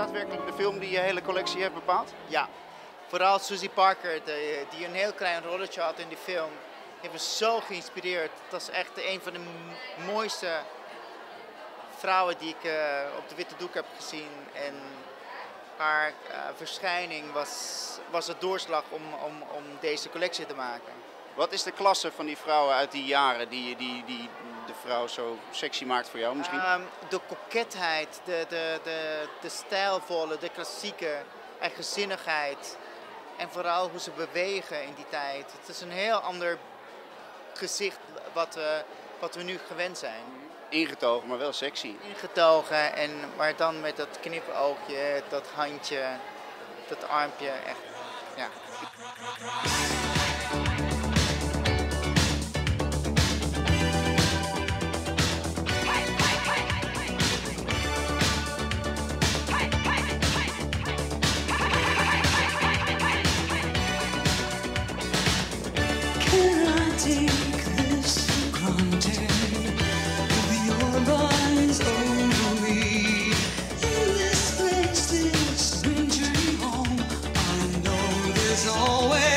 daadwerkelijk de film die je hele collectie heeft bepaald? Ja, vooral Susie Parker, die een heel klein rolletje had in die film, heeft me zo geïnspireerd. Dat is echt een van de mooiste vrouwen die ik uh, op de witte doek heb gezien. En haar uh, verschijning was, was het doorslag om, om, om deze collectie te maken. Wat is de klasse van die vrouwen uit die jaren die, die, die de vrouw zo sexy maakt voor jou misschien? Um, de koketheid, de, de, de, de stijlvolle, de klassieke eigenzinnigheid. En vooral hoe ze bewegen in die tijd. Het is een heel ander gezicht wat, uh, wat we nu gewend zijn. Ingetogen, maar wel sexy. Ingetogen, en, maar dan met dat knipoogje, dat handje, dat armpje. Echt, ja. always.